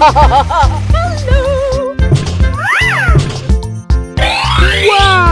Wow! Wow!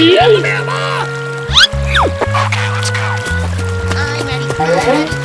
Yes, Okay, let's go. I'm ready. I'm ready.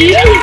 Yeah.